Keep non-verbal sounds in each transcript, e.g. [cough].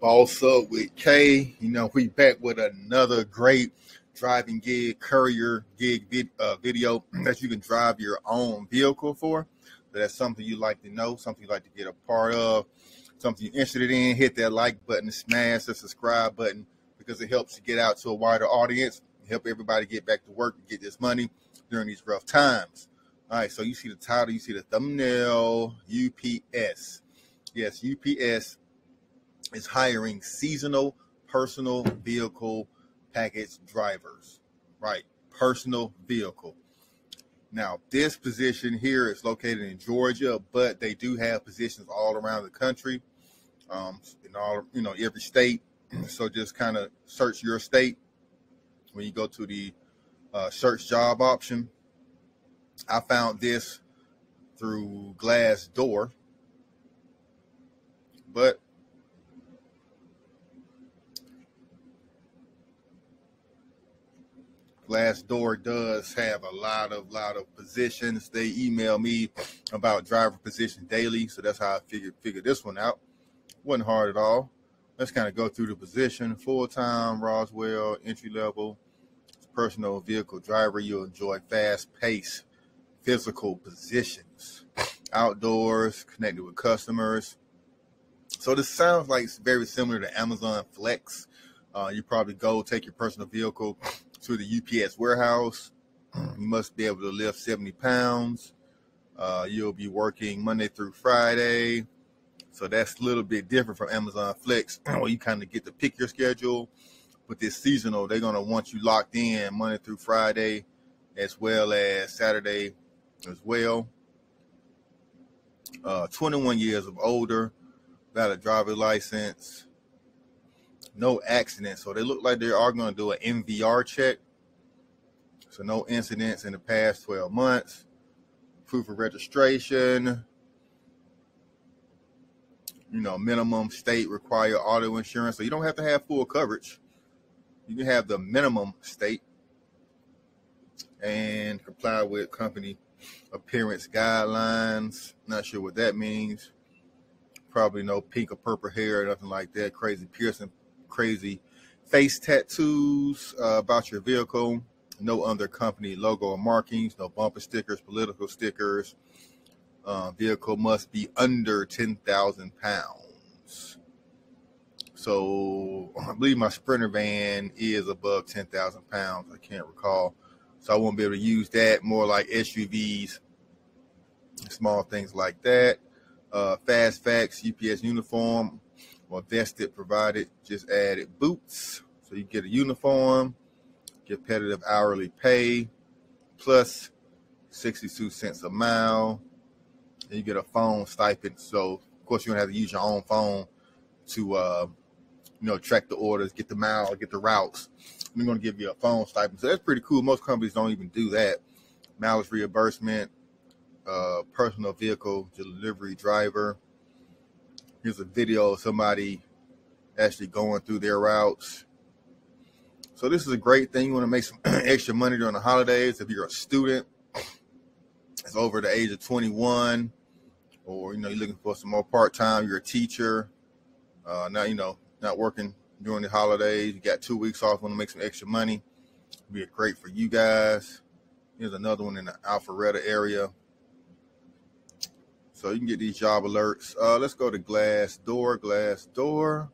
Boss up with Kae. You know, we back with another great driving gig, courier gig vid, uh, video [clears throat] that you can drive your own vehicle for. So that's something you like to know, something you like to get a part of, something you're interested in. Hit that like button, smash the subscribe button because it helps you get out to a wider audience, help everybody get back to work and get this money during these rough times. All right, so you see the title, you see the thumbnail, UPS. Yes, UPS is hiring seasonal personal vehicle package drivers. Right, personal vehicle. Now, this position here is located in Georgia, but they do have positions all around the country, um, in all you know every state. [clears throat] So just kind of search your state when you go to the uh, search job option. I found this through Glassdoor, but Glassdoor does have a lot of lot of positions. They email me about driver position daily, so that's how I figured figured this one out. wasn't hard at all. Let's kind of go through the position: full time, Roswell, entry level, personal vehicle driver. You'll enjoy fast pace, physical positions, outdoors, connected with customers. So this sounds like it's very similar to Amazon Flex. Uh, you probably go take your personal vehicle to the UPS warehouse. You must be able to lift 70 pounds. Uh, you'll be working Monday through Friday. So that's a little bit different from Amazon Flex, [clears throat] where you kind of get to pick your schedule. But this seasonal, they're going to want you locked in Monday through Friday, as well as Saturday as well. Uh, 21 years of older, got a driver's license, no accidents. So they look like they are going to do an MVR check. So no incidents in the past 12 months. Proof of registration. You know, minimum state required auto insurance. So you don't have to have full coverage. You can have the minimum state and comply with company appearance guidelines. Not sure what that means. Probably no pink or purple hair or nothing like that. Crazy piercing crazy face tattoos uh, about your vehicle, no other company logo or markings, no bumper stickers, political stickers. Uh, vehicle must be under 10,000 pounds. So [clears throat] I believe my Sprinter van is above 10,000 pounds. I can't recall. So I won't be able to use that. More like SUVs, small things like that. Uh, Fast Facts, UPS uniform, or vested provided just added boots. So you get a uniform, competitive hourly pay, plus 62 cents a mile. And you get a phone stipend. So of course you're gonna have to use your own phone to uh, you know track the orders, get the mile, get the routes. We're gonna give you a phone stipend. So that's pretty cool. Most companies don't even do that. Mileage reimbursement, uh, personal vehicle delivery driver here's a video of somebody actually going through their routes. So this is a great thing. You want to make some [clears throat] extra money during the holidays. If you're a student, it's over the age of 21, or you know you're looking for some more part time. You're a teacher, uh, now you know not working during the holidays. You got two weeks off. Want to make some extra money? It'd be great for you guys. Here's another one in the Alpharetta area. So you can get these job alerts. Uh, let's go to Glassdoor, Glass Door.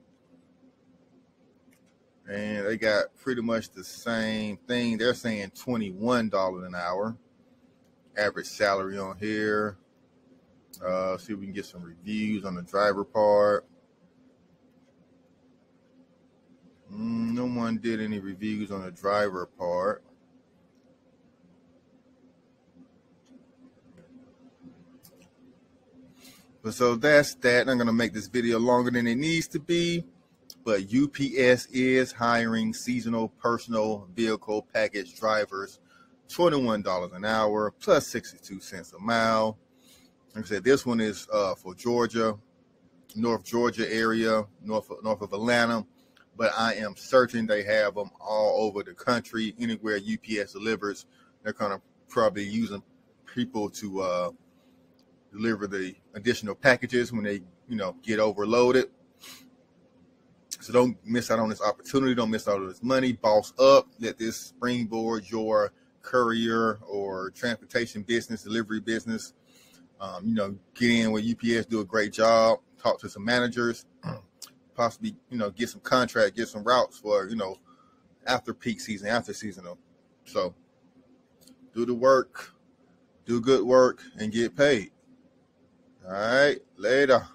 And they got pretty much the same thing. They're saying $21 an hour. Average salary on here. Uh, see if we can get some reviews on the driver part. Mm, no one did any reviews on the driver part. But so that's that. I'm going to make this video longer than it needs to be. But UPS is hiring seasonal personal vehicle package drivers, $21 an hour plus 62 cents a mile. Like I said, this one is uh, for Georgia, North Georgia area, north of, north of Atlanta. But I am certain they have them all over the country, anywhere UPS delivers. They're kind of probably using people to uh, deliver the additional packages when they, you know, get overloaded. So don't miss out on this opportunity. Don't miss out on this money. Boss up. Let this springboard your courier or transportation business, delivery business. Um, you know, get in with UPS, do a great job. Talk to some managers, [clears throat] possibly you know get some contract, get some routes for you know after peak season, after seasonal. So do the work, do good work, and get paid. All right, later.